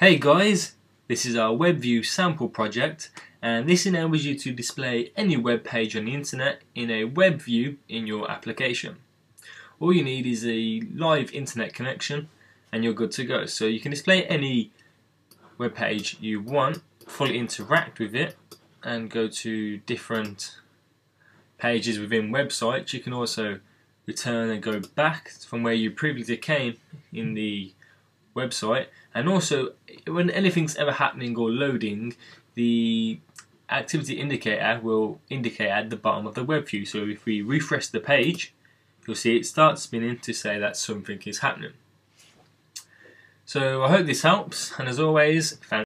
Hey guys, this is our WebView sample project and this enables you to display any web page on the internet in a web view in your application. All you need is a live internet connection and you're good to go. So you can display any web page you want, fully interact with it and go to different pages within websites. You can also return and go back from where you previously came in the website and also when anything's ever happening or loading the activity indicator will indicate at the bottom of the web view. So if we refresh the page you'll see it starts spinning to say that something is happening. So I hope this helps and as always